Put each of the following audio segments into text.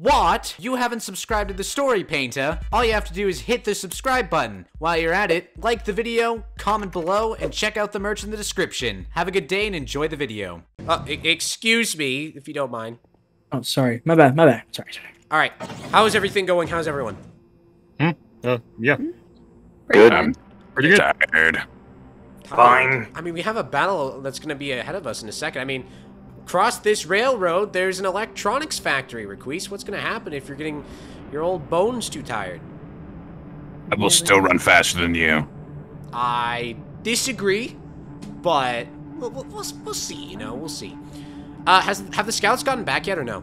What? You haven't subscribed to the Story Painter? All you have to do is hit the subscribe button. While you're at it, like the video, comment below, and check out the merch in the description. Have a good day and enjoy the video. Uh, excuse me, if you don't mind. Oh, sorry. My bad. My bad. Sorry. Sorry. All right, how is everything going? How's everyone? Uh, yeah, Good. I'm pretty good. tired. Fine. I mean, we have a battle that's going to be ahead of us in a second. I mean, across this railroad, there's an electronics factory, Requis. What's going to happen if you're getting your old bones too tired? I will still run faster than you. I disagree, but we'll, we'll, we'll, we'll see, you know, we'll see. Uh, has Have the scouts gotten back yet or no?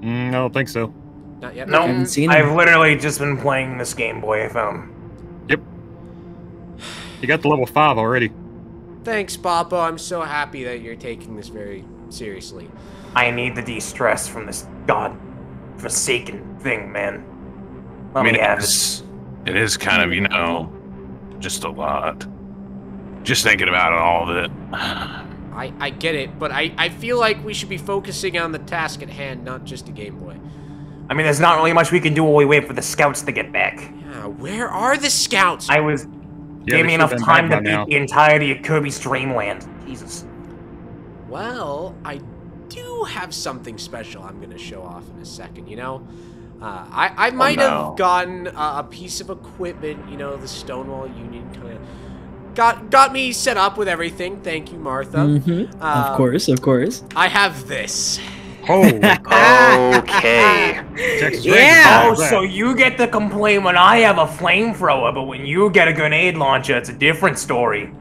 Mm, I don't think so. Not yet? No, Okay. Haven't seen I've literally just been playing this Game Boy phone. Yep. You got the level five already. Thanks, Papa. I'm so happy that you're taking this very seriously. I need the de-stress from this god forsaken thing, man. Let I mean, me have it. it's, it is kind of, you know, just a lot. Just thinking about it, all of it. I, I get it, but I, I feel like we should be focusing on the task at hand, not just a Game Boy. I mean, there's not really much we can do while we wait for the scouts to get back. Yeah, where are the scouts? I was Yeah, gave me enough time to by now. beat the entirety of Kirby's Dream Land. Jesus. Well, I do have something special I'm going to show off in a second, you know? Uh, I, I might no. have gotten uh, a piece of equipment, you know, the Stonewall Union kind of got got me set up with everything. Thank you, Martha. Mm-hmm. Uh, of course. Of course. I have this. Holy Okay. Yeah. Oh, so you get to complain when I have a flamethrower, but when you get a grenade launcher, it's a different story.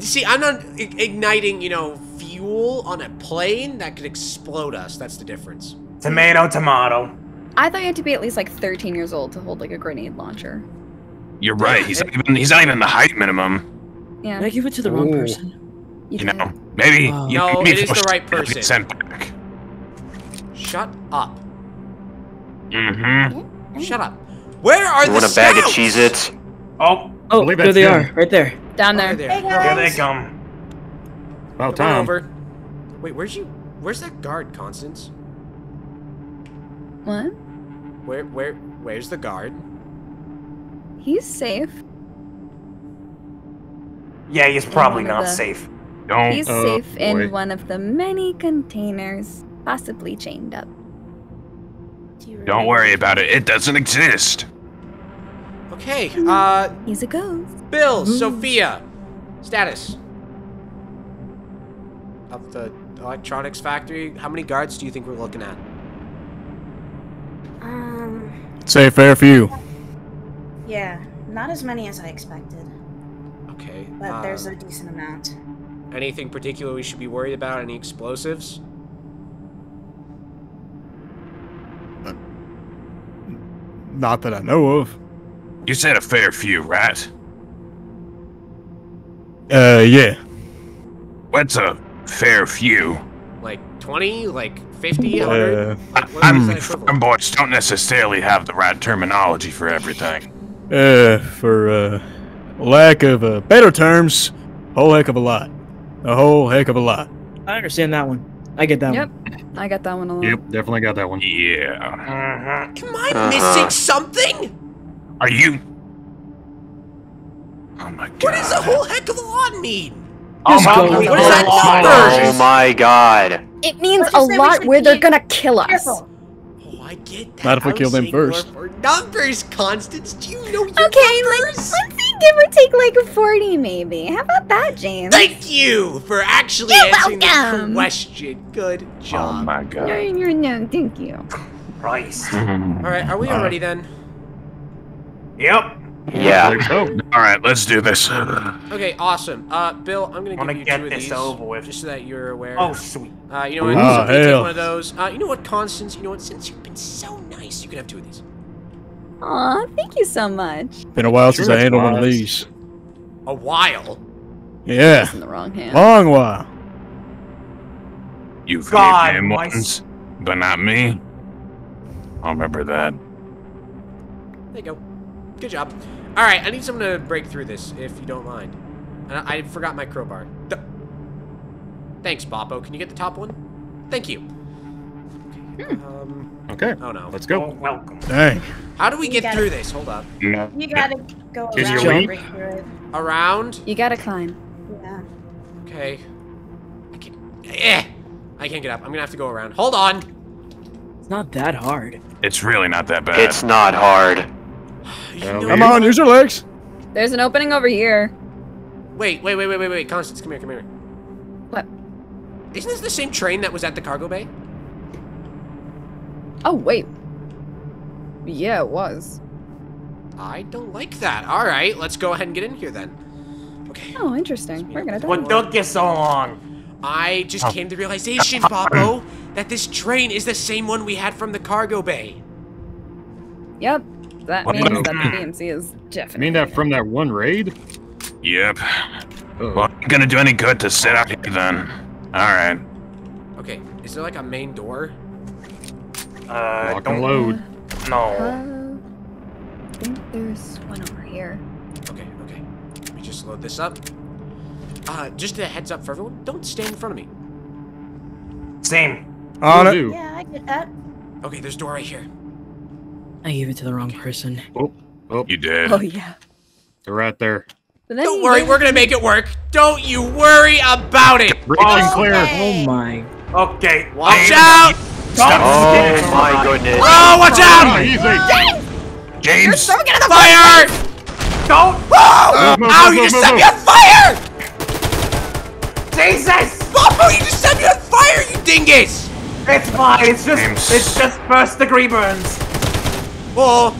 See, I'm not igniting, you know, fuel on a plane that could explode us. That's the difference. Tomato, tomato. I thought you had to be at least like 13 years old to hold like a grenade launcher. You're right. He's not even he's not even the height minimum. Yeah. Did I give it to the wrong Ooh. person? You You know, maybe. Oh. you No, maybe it is the push- right you'll get person. Sent back. Shut up. Mm-hmm. Shut up. Where are You the want a bag of scouts? Cheez-Its? Oh, Oh, there they him. are, right there. Down there. Oh, there. there. here they come. About Come time. over. Wait, where's you? Where's that guard, Constance? What? Where, where, where's the guard? He's safe. Yeah, he's probably not the- safe. Don't. He's oh, safe in one of the many containers, possibly chained up. Don't worry about it. It doesn't exist. Okay. Uh, He's a ghost. Bill, Sophia, status of the electronics factory. How many guards do you think we're looking at? Um, Say a fair few. yeah, not as many as I expected, Okay. but there's uh, a decent amount. anything particular we should be worried about? Any explosives? Not that I know of. You said a fair few, right? Uh, yeah. What's a fair few? Like 20? Like 50? 100? Uh, Like, I'm that equivalent? farm boys don't necessarily have the right terminology for everything. Uh, for uh, lack of uh, better terms, whole heck of a lot. A whole heck of a lot. I understand that one. I get that Yep. one. Yep, I got that one a lot. Yep, definitely got that one. Yeah. Mm-hmm. Am I Uh-huh. missing something? Are you? Oh my god. What does a whole heck of a lot mean? Oh just Oh, my with What the is that God. number? Oh my god. It means a just say we lot should where they're be gonna kill us. Careful. Oh, I get that. Not if we kill them saying more first. Numbers, Constance. Do you know your Okay, like numbers? let's say give or take like a 40 maybe. How about that, James? Thank you for actually You're answering the welcome. question. Good job. Oh job. my No, god. you're no, thank you. Christ. All right, are we all ready then? Yep. Yeah. All right, let's do this. Okay, awesome. Uh, Bill, I'm gonna Wanna give you get two of this these, over with. just so that you're aware. Oh, sweet. Uh, you know what? Sophia, take one of those. Uh, you know what, Constance? You know what? Since you've been so nice, you can have two of these. Aw, thank you so much. Been a while since I handled one of these. A while. Yeah, It's in the wrong hand. long while. You've God, him my once, but not me. I'll remember that. There you go. Good job. All right, I need someone to break through this, if you don't mind. I, I forgot my crowbar. Th- Thanks, Bopo. Can you get the top one? Thank you. Um, Okay, oh no. let's Oh, go. welcome. Dang. How do we You get gotta- through this? Hold up. No. You gotta go Can around you and leap? break through it. Around. You gotta climb. Yeah. Okay. I can't. Eh. I can't get up. I'm gonna have to go around. Hold on. It's not that hard. It's really not that bad. It's not hard. You Come what? on, use your legs. There's an opening over here. Wait, wait, wait, wait, wait, wait. Constance, come here, come here. What? Isn't this the same train that was at the cargo bay? Oh, wait. Yeah, it was. I don't like that. All right, let's go ahead and get in here then. Okay. Oh, interesting. We're gonna die. What took you so long? I just oh. came to the realization, Bopo, that this train is the same one we had from the cargo bay. Yep. That What means the- that the DMC is I definitely. mean that from that one raid? Yep. Uh-oh. Well, ain't gonna do any good to sit out here then. Alright. Okay, is there like a main door? Uh, Lock don't and load. Uh, know. I think there's one over here. Okay, okay. Let me just load this up. Uh, just a heads up for everyone, don't stand in front of me. Same. On Will it. Yeah, I get that. Okay, there's a door right here. I gave it to the wrong person. Oh, oh. you did. Oh yeah. They're right there. But then Don't worry, we're gonna make it work. Don't you worry about it. Rich and Oh, clear. okay. Oh my. Okay. Watch out! Don't Oh my goodness. Oh, watch out! easy. James! Fire! Don't. Whoa! Move, Ow, move, you just set me on fire! Jesus! Oh, you just set me on fire, you dingus! It's fine. It's just. James. It's just first degree burns. Oh,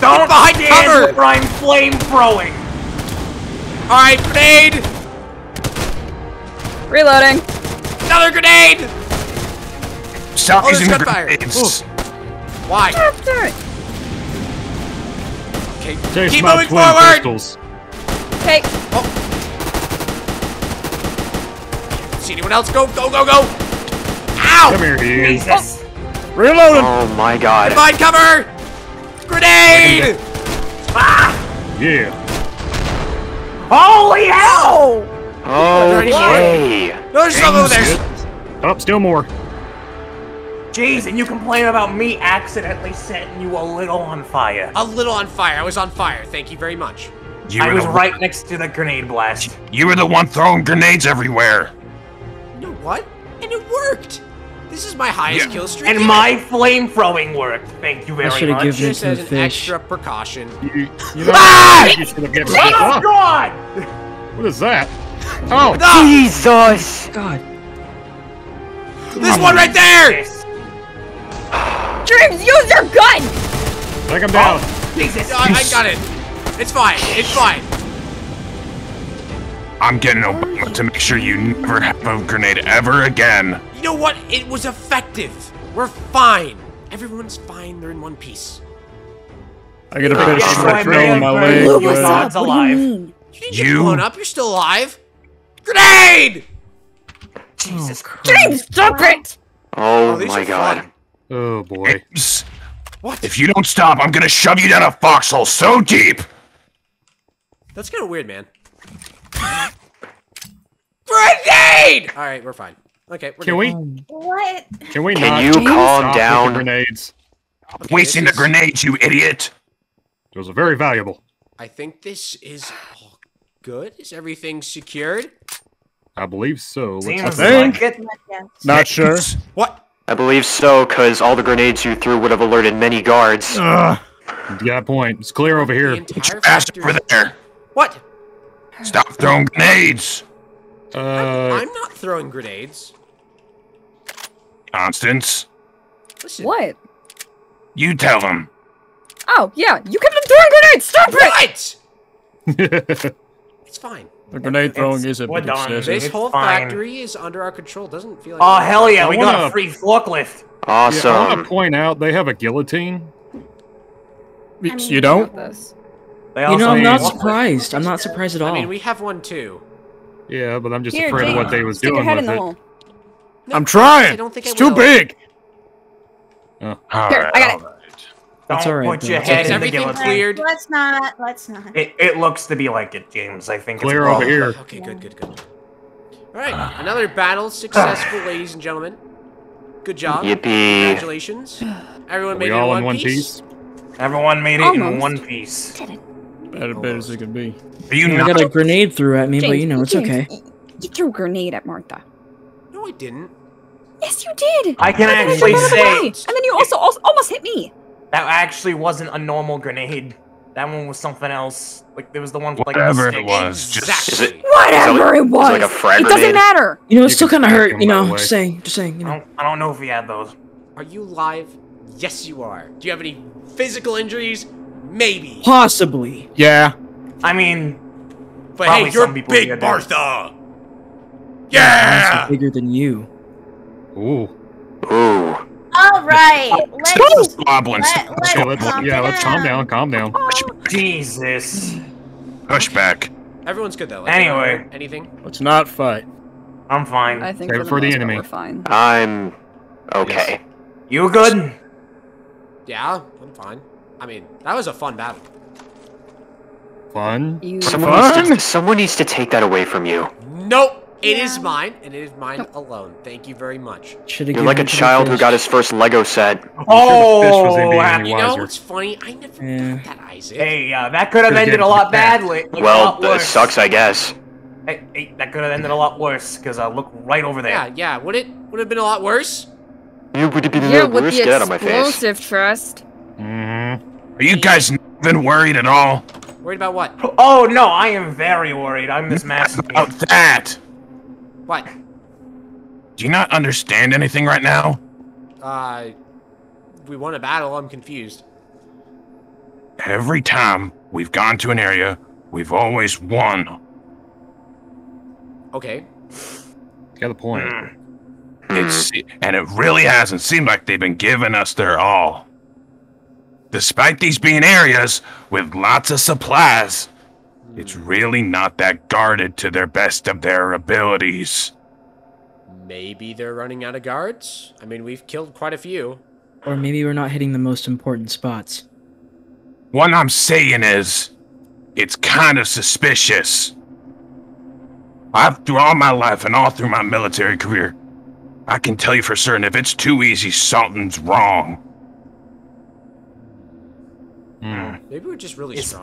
Don't behind stand cover. where I'm flame throwing. all right, grenade! Reloading. Another grenade! Stop Oh, there's using the gunfire. grenades! Why? Oh, sorry. Okay, Chase keep my moving twin forward! pistols. Okay. Oh. See anyone else? Go, go, go, go! Ow! Come here, you. Jesus. Reloading. Oh my god. Find cover! Grenade! Ah! Yeah. Holy hell! Okay. No, there's some over there. Up, still more. Jeez, and you complain about me accidentally setting you a little on fire. A little on fire. I was on fire. Thank you very much. You I was the, right next to the grenade blast. You were the one throwing grenades everywhere. You know what? And it worked. This is my highest Yeah. kill streak. And my flame throwing worked. Thank you very should've much. given it just to as the an fish. extra precaution. You, you know, Ah! you should have given Oh it up. God! What is that? Oh, Ah! Jesus. God. This one right there! Yes. Dreams, use your gun. take him down. Jesus! I, I got it. It's fine. It's fine. I'm getting Obama to make sure you never have a grenade ever again. You know what? It was effective. We're fine. Everyone's fine. They're in one piece. I get a oh, bit of Yes, shit I in my may leg. have Blew You us but- God's What you alive. You didn't get blown up. You're still alive. Grenade! Jesus oh, Dreams, stop it. Oh, oh these my god. fun. Oh boy. James, What? if you don't stop, I'm gonna shove you down a foxhole so deep. That's kind of weird, man. Grenade! All right, we're fine. Okay, we're Can we? What? Can we Can not? you stop calm the down? Grenades. Okay, Wasting the is- grenades, you idiot. Those are very valuable. I think this is all good. Is everything secured? I believe so. Let's Seems think. like Not sure. What? I believe so, cause all the grenades you threw would have alerted many guards. Ugh. You got a point. It's clear over here. Get your ass over there. What? Stop throwing grenades. Uh, I'm not throwing grenades. Constance, Listen. What? you tell them. Oh yeah, you kept on throwing grenades. Stop it. What? It's fine. the grenade throwing It's- is a we're bit done. This It's whole fine. factory is under our control. Doesn't feel like. Oh hell yeah, we I got wanna- a free forklift. Yeah, I want to point out they have a guillotine. mean, you don't? This. They You know, I'm not surprised. I'm not surprised at all. I mean, we have one too. Yeah, but I'm just Here, afraid of what they was doing your head in with the it. Hole. No, I'm trying. I don't think it's I too will. big. Oh. All Here, I got it. right. That's Don't all right, put though. your head Is in the everything guillotine. cleared? Let's not. Let's not. It, it looks to be like it, James. I think Clear it's over here. Okay, good, good, good. All right, another battle successful, ladies and gentlemen. Good job. Yippee. Congratulations. Everyone Are made we it all in in one, one piece. piece? Everyone made it in one piece. Did it. About as bad as it could be. Are you I not? got a grenade threw at me, but you know, it's James, okay. You threw a grenade at Martha. No, I didn't. Yes, you did. I can And then you actually jumped out of the say and then you also, also almost hit me. that actually wasn't a normal grenade. That one was something else. Like there was the one with like the Whatever it stick. was, just Exactly. Whatever it was. like a frag it doesn't matter. You know, it You still can kind of hurt. You know, just saying, just saying. You I know, don't, I don't know if he had those. Are you live? Yes, you are. Do you have any physical injuries? Maybe. possibly. Yeah. I mean, But Probably hey, you're some people Big get that. Yeah. bigger than you. Ooh. Ooh. All right, oh, let's Goblins. let, let's Okay, let's calm yeah, let's calm down, calm down. Oh. Jesus. Push back. Everyone's good though. Like, Anyway. anything? Let's not fight. I'm fine. I think Save for the, for the enemy. we're fine. I'm okay. You good? Yeah, I'm fine. I mean, that was a fun battle. Fun. You Someone needs, to, someone needs to take that away from you. Nope. It is Yeah. mine, and it is mine alone. Thank you very much. Should have You're like a child who got his first Lego set. Oh, fish wasn't being happy- You know wiser. what's funny? I never Yeah. thought that, Isaac. Hey, uh, that could have ended a lot badly. Like, Well, lot that worse. sucks, I guess. Hey, hey, that could have ended a lot worse because uh, look right over there. Yeah, yeah. Would it would have been a lot worse? You would be yeah, with Bruce, the get out of my face. explosive trust. Mm-hmm. Are you guys even worried at all Worried about what? Oh no, I am very worried. I'm this master. about that? What? Do you not understand anything right now? Uh, we won a battle. I'm confused. Every time we've gone to an area, we've always won. Okay. Got the point. Mm. It's and it really hasn't seemed like they've been giving us their all. Despite these being areas with lots of supplies, it's really not that guarded to their best of their abilities. Maybe they're running out of guards. I mean, we've killed quite a few. Or maybe we're not hitting the most important spots. What I'm saying is, it's kind of suspicious. I've, through all my life and all through my military career, I can tell you for certain if it's too easy, something's wrong. Hmm. Maybe we're just really It's- strong.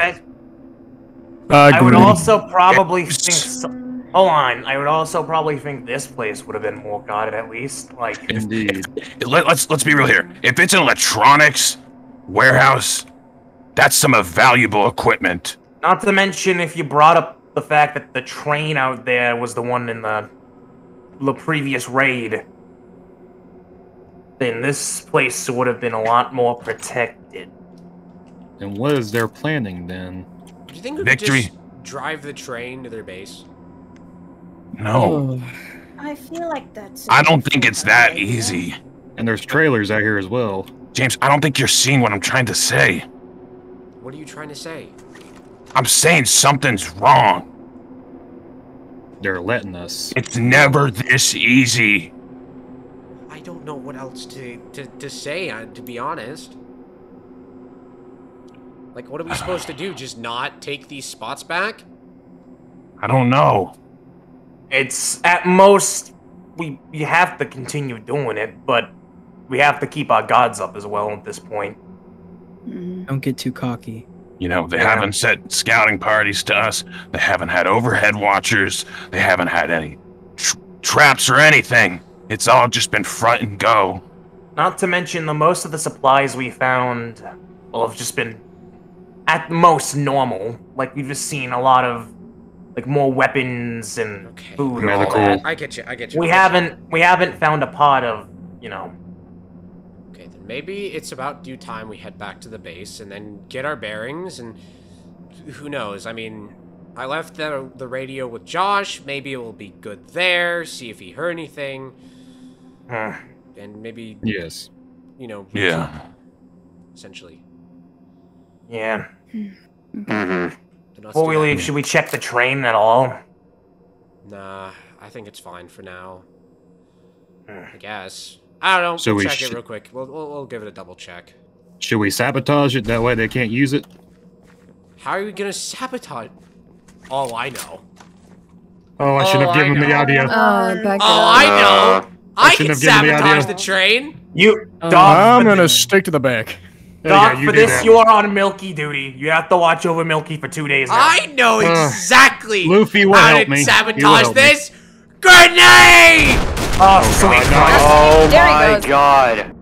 I, Uh, I would also probably Yes. think. So- Hold on. I would also probably think this place would have been more guarded at least. Like, Indeed. Let, let's let's be real here. If it's an electronics warehouse, that's some of valuable equipment. not to mention if you brought up the fact that the train out there was the one in the the previous raid, then this place would have been a lot more protected. And what is their planning then? Do you think we Victory. could just drive the train to their base? No, Oh, I feel like that's. I don't think it's that easy. And there's trailers out here as well. James, I don't think you're seeing what I'm trying to say. What are you trying to say? I'm saying something's wrong. They're letting us. It's never this easy. I don't know what else to to, to say. Uh, to be honest, like, what are we supposed to do? Just not take these spots back? I don't know. It's at most we we have to continue doing it, but we have to keep our guards up as well at this point. Mhm. don't get too cocky. You know, they Yeah. haven't sent scouting parties to us. They haven't had overhead watchers. They haven't had any tr- traps or anything. It's all just been front and go. Not to mention the most of the supplies we found will have just been at most normal. Like we've just seen a lot of like more weapons and Okay. food and all that. I get you. I get you. We get haven't we haven't found a pot of, you know, Okay, then maybe it's about due time we head back to the base and then get our bearings and who knows? I mean, I left the the radio with Josh. Maybe it will be good there. See if he heard anything, uh, and maybe Yes. you know. Yeah. Essentially. Yeah. Mm-hmm. Before we leave, should we check the train at all? Nah, I think it's fine for now. Hmm. I guess. I don't know. So we'll we check should- it real quick. We'll, we'll we'll give it a double check. Should we sabotage it? That way they can't use it? How are we gonna sabotage? Oh, I know. Oh, I should Oh, have I given the idea. Uh, back Oh, I know. I can shouldn't have given the the train. You, Oh. I'm gonna stick to the back. Doc, Yeah, for do this, that. you are on Milky duty. You have to watch over Milky for two days now. I know Uh, exactly Luffy will how help to me. Sabotage help me. this. Grenade! Oh, sweet. God, no. Oh my goes. god.